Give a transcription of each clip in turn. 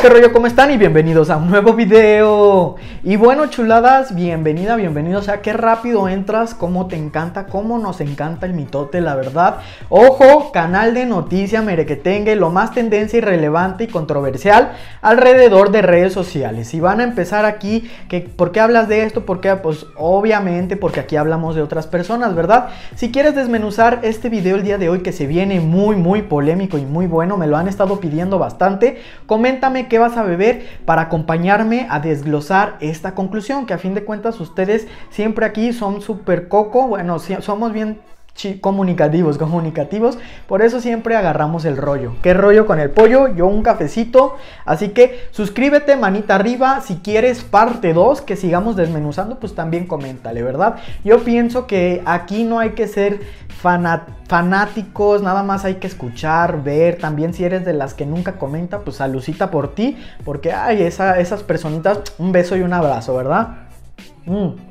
qué rollo, ¿cómo están? Y bienvenidos a un nuevo video. Y bueno, chuladas, bienvenida, bienvenidos. O sea, qué rápido entras, cómo te encanta, cómo nos encanta el mitote, la verdad. Ojo, canal de noticia merequetengue, lo más tendencia irrelevante y controversial alrededor de redes sociales. Y van a empezar aquí, que, ¿por qué hablas de esto? Porque, pues obviamente, porque aquí hablamos de otras personas, ¿verdad? Si quieres desmenuzar este video el día de hoy, que se viene muy, muy polémico y muy bueno, me lo han estado pidiendo bastante, coméntame qué vas a beber para acompañarme a desglosar esta conclusión, que a fin de cuentas ustedes siempre aquí son súper coco, bueno, somos bien comunicativos, comunicativos. Por eso siempre agarramos el rollo. ¿Qué rollo con el pollo? Yo un cafecito. Así que suscríbete, manita arriba. Si quieres parte 2, que sigamos desmenuzando, pues también coméntale, ¿verdad? Yo pienso que aquí no hay que ser fanáticos, nada más hay que escuchar, ver. También si eres de las que nunca comenta, pues salucita por ti. Porque, ay, esas personitas, un beso y un abrazo, ¿verdad? Mm.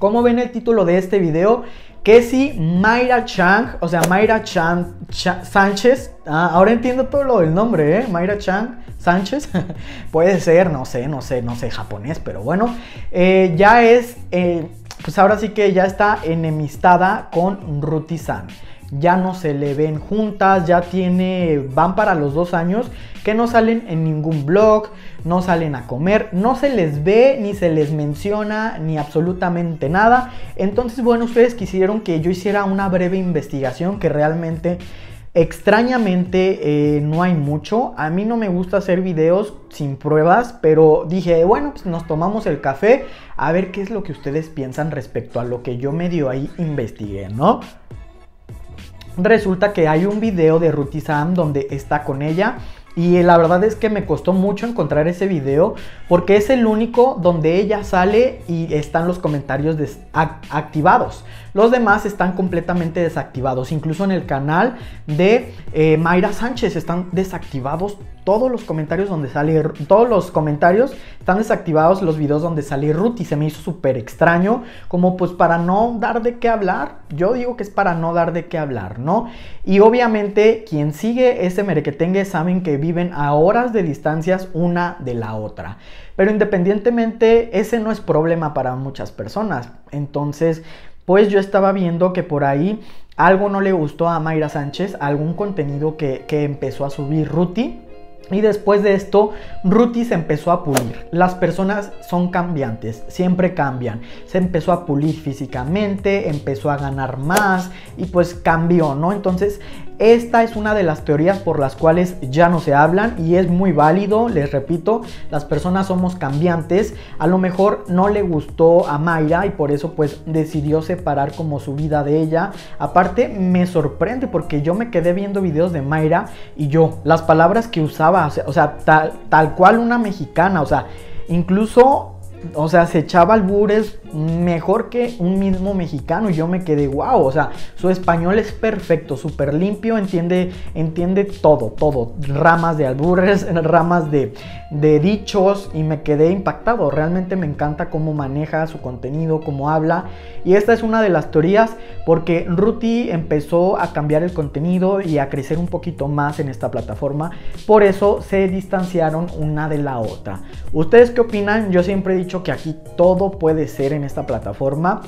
¿Cómo ven el título de este video? que si Mayra Chang, o sea, Mayra Chang, Sánchez, ah, ahora entiendo todo lo del nombre, ¿eh? Mayra Chang Sánchez, puede ser, no sé, no sé, no sé japonés, pero bueno, eh, ya es, eh, pues ahora sí que ya está enemistada con Ruti San ya no se le ven juntas, ya tiene, van para los dos años que no salen en ningún blog, no salen a comer, no se les ve ni se les menciona ni absolutamente nada. Entonces, bueno, ustedes quisieron que yo hiciera una breve investigación que realmente... Extrañamente eh, no hay mucho. A mí no me gusta hacer videos sin pruebas, pero dije, bueno, pues nos tomamos el café a ver qué es lo que ustedes piensan respecto a lo que yo medio ahí investigué, ¿no? Resulta que hay un video de Ruti Sam donde está con ella y la verdad es que me costó mucho encontrar ese video porque es el único donde ella sale y están los comentarios activados. Los demás están completamente desactivados. Incluso en el canal de eh, Mayra Sánchez están desactivados todos los comentarios donde sale, todos los comentarios están desactivados los videos donde sale Ruti. Se me hizo súper extraño, como pues para no dar de qué hablar. Yo digo que es para no dar de qué hablar, ¿no? Y obviamente quien sigue ese merequetengue saben que viven a horas de distancias una de la otra. Pero independientemente, ese no es problema para muchas personas. Entonces, pues yo estaba viendo que por ahí algo no le gustó a Mayra Sánchez, algún contenido que, que empezó a subir Ruti y después de esto, Ruti se empezó a pulir. Las personas son cambiantes, siempre cambian. Se empezó a pulir físicamente, empezó a ganar más y pues cambió, ¿no? Entonces, esta es una de las teorías por las cuales ya no se hablan y es muy válido, les repito, las personas somos cambiantes. A lo mejor no le gustó a Mayra y por eso pues decidió separar como su vida de ella. Aparte me sorprende porque yo me quedé viendo videos de Mayra y yo, las palabras que usaba, o sea, tal, tal cual una mexicana, o sea, incluso o sea, se echaba albures mejor que un mismo mexicano yo me quedé, wow, o sea, su español es perfecto, súper limpio, entiende, entiende todo, todo, ramas de albures, ramas de, de dichos y me quedé impactado, realmente me encanta cómo maneja su contenido, cómo habla y esta es una de las teorías porque Ruti empezó a cambiar el contenido y a crecer un poquito más en esta plataforma, por eso se distanciaron una de la otra. ¿Ustedes qué opinan? Yo siempre he dicho que aquí todo puede ser esta plataforma.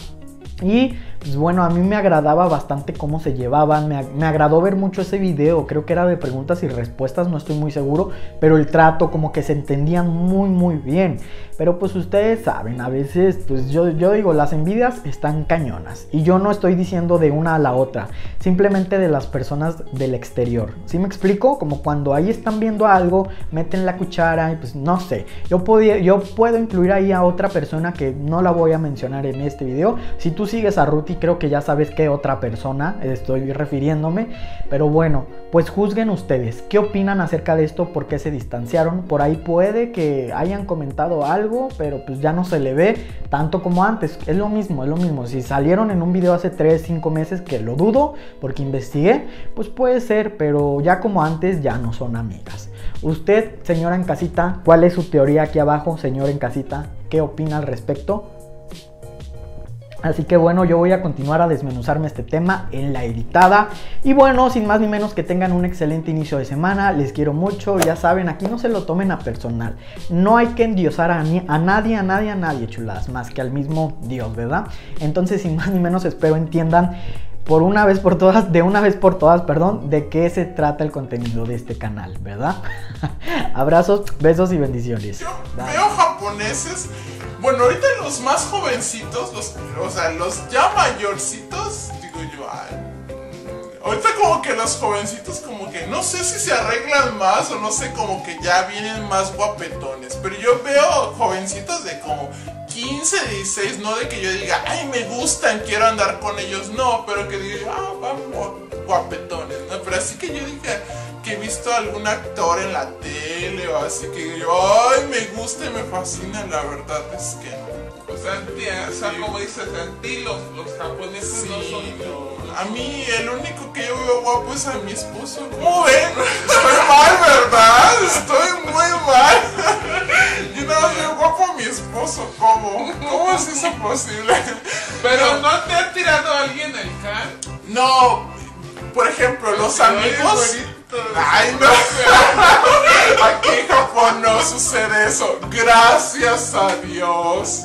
Y pues bueno, a mí me agradaba bastante cómo se llevaban, me, agradó ver mucho ese video, creo que era de preguntas y respuestas, no estoy muy seguro, pero el trato como que se entendían muy muy bien. Pero pues ustedes saben, a veces pues yo, yo digo, las envidias están cañonas y yo no estoy diciendo de una a la otra, simplemente de las personas del exterior. ¿Sí me explico? Como cuando ahí están viendo algo, meten la cuchara y pues no sé, yo, podía, yo puedo incluir ahí a otra persona que no la voy a mencionar en este video. Si tú sigues a Ruti creo que ya sabes qué otra persona estoy refiriéndome. Pero bueno, pues juzguen ustedes. ¿Qué opinan acerca de esto? ¿Por qué se distanciaron? Por ahí puede que hayan comentado algo, pero pues ya no se le ve tanto como antes. Es lo mismo, es lo mismo. Si salieron en un video hace 3, 5 meses, que lo dudo, porque investigué, pues puede ser, pero ya como antes ya no son amigas. Usted, señora en casita, ¿cuál es su teoría aquí abajo, señor en casita? ¿Qué opina al respecto? Así que bueno, yo voy a continuar a desmenuzarme este tema en la editada. Y bueno, sin más ni menos que tengan un excelente inicio de semana. Les quiero mucho. Ya saben, aquí no se lo tomen a personal. No hay que endiosar a, a nadie, a nadie, a nadie, chuladas. Más que al mismo Dios, ¿verdad? Entonces, sin más ni menos, espero entiendan por una vez por todas, de una vez por todas, perdón, de qué se trata el contenido de este canal, ¿verdad? Abrazos, besos y bendiciones. Veo japoneses, bueno, ahorita los más jovencitos, los, o sea, los ya mayorcitos, digo yo, ay, mm, ahorita como que los jovencitos como que no sé si se arreglan más o no sé, como que ya vienen más guapetones, pero yo veo jovencitos de como 15, 16, no de que yo diga, ay, me gustan, quiero andar con ellos, no, pero que diga, ah, vamos, guapetones, ¿no? Pero así que yo diga que he visto a algún actor en la tele o así que yo, ay, me gusta y me fascina, la verdad es que no. O sea, tía, o sea Sí. como dices, a ti los, los japoneses no Sí, son... no. A mí el único que yo veo guapo es a mi esposo. ¿Cómo ven? Estoy mal, ¿verdad? Estoy muy mal. Yo no veo guapo a mi esposo. ¿Cómo? ¿Cómo es eso posible? Pero ¿no te ha tirado alguien el can? No, por ejemplo, los amigos. Ay, no. Aquí en Japón no sucede eso. Gracias a Dios.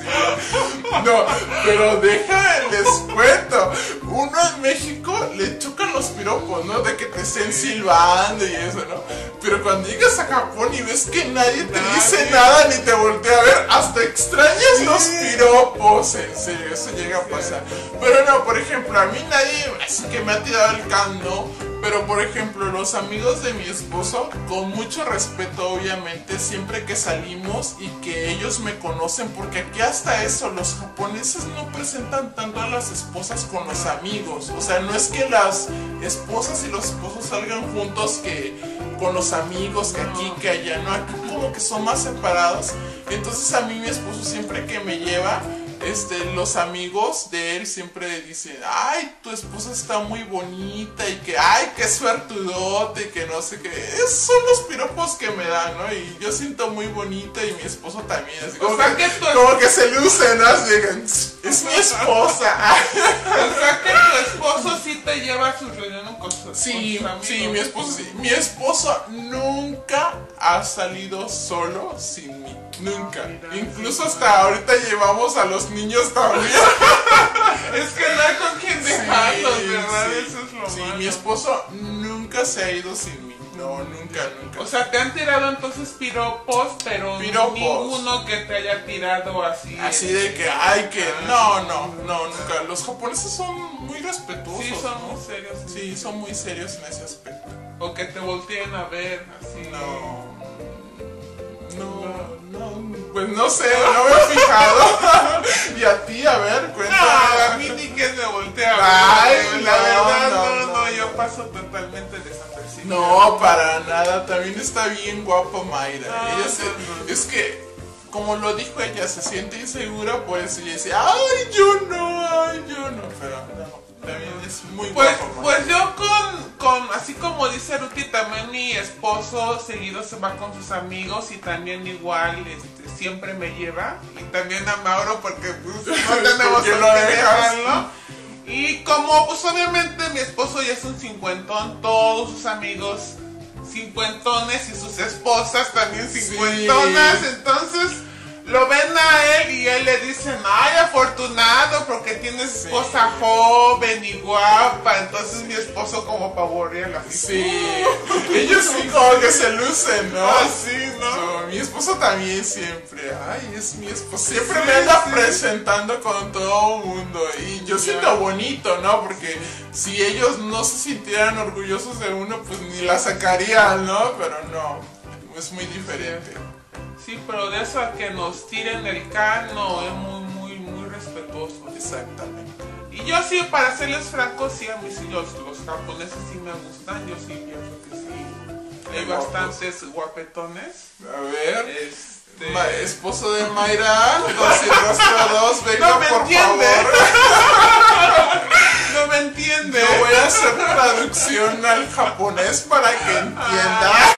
No, pero deja, les cuento. Uno en México le chocan los piropos, ¿no? De que te estén silbando y eso, ¿no? Pero cuando llegas a Japón y ves que nadie te dice nada ni te voltea a ver, hasta extrañas los piropos. En serio, eso llega a pasar. Pero no, por ejemplo, a mí nadie así que me ha tirado el can, ¿no? Pero por ejemplo, los amigos de mi esposo, con mucho respeto obviamente, siempre que salimos y que ellos me conocen, porque aquí hasta eso, los japoneses no presentan tanto a las esposas con los amigos. O sea, no es que las esposas y los esposos salgan juntos que con los amigos, que aquí, que allá, no, aquí como que son más separados. Entonces a mí mi esposo siempre que me lleva, este, los amigos de él siempre dicen, ay, tu esposa está muy bonita y que, ay, qué suertudote y que no sé qué. Esos son los piropos que me dan, ¿no? Y yo siento muy bonita y mi esposo también. Así como, O sea, que, que tu- como que se luce, ¿no? Así es mi esposa. O sea que tu esposo sí te lleva a sus reuniones con sus, Sí, con sus sí, mi esposo sí. Mi esposo nunca ha salido solo sin. Nunca. Incluso hasta ahorita llevamos a los niños también. Es que no hay con quién dejarlos, ¿verdad? sí. Eso es lo Sí, malo. mi esposo nunca se ha ido sin mí. No, nunca, nunca. O sea, te han tirado entonces piropos, pero Piropos. ninguno que te haya tirado así. Así de que, ay, que. No, no, no, nunca. Los japoneses son muy respetuosos. Sí, son ¿no? muy serios. Sí, son muy serios en ese aspecto. O que te volteen a ver, así. No. No, no, pues no sé, no me he fijado. y a ti, a ver, No, cuéntame. a mí ni que me voltea. Ay, la verdad, no, no, no, yo paso totalmente desapercibido. No, para nada. También está bien guapa Mayra. Ah, ella se- es que, como lo dijo ella, se siente insegura, por eso ella dice, ay, yo no, ay, yo no. Pero no, también es muy Pues, pues yo con, con, así como dice Ruti, también mi esposo seguido se va con sus amigos y también igual este, siempre me lleva. Y también a Mauro porque pues, no tenemos dejas. dejarlo. Y como pues obviamente mi esposo ya es un cincuentón, todos sus amigos cincuentones y sus esposas también cincuentonas, entonces lo ven a él y él le dicen, ay afortunado porque tienes Sí. Esposa joven y guapa, entonces mi esposo como pavorea la Sí, ellos sí como que se lucen, ¿no? Así, ¿no? No, mi esposo también siempre, ay, es mi esposo. Siempre Sí, me anda sí. presentando con todo el mundo. Y yo siento bonito, ¿no? Porque si ellos no se sintieran orgullosos de uno, pues ni la sacarían, ¿no? Pero no, es muy diferente. Sí, pero de eso a que nos tiren el cano es muy, muy, muy respetuoso. Exactamente. Yo sí, para serles francos, sí, a mí sí los, los japoneses sí me gustan, yo sí pienso que sí. Hay bastantes guapetones. A ver. Este... Ma- esposo de Mayra, dos y rostro dos, venga No me por entiende. favor. No me entiende. Yo voy a hacer traducción al japonés para que entienda.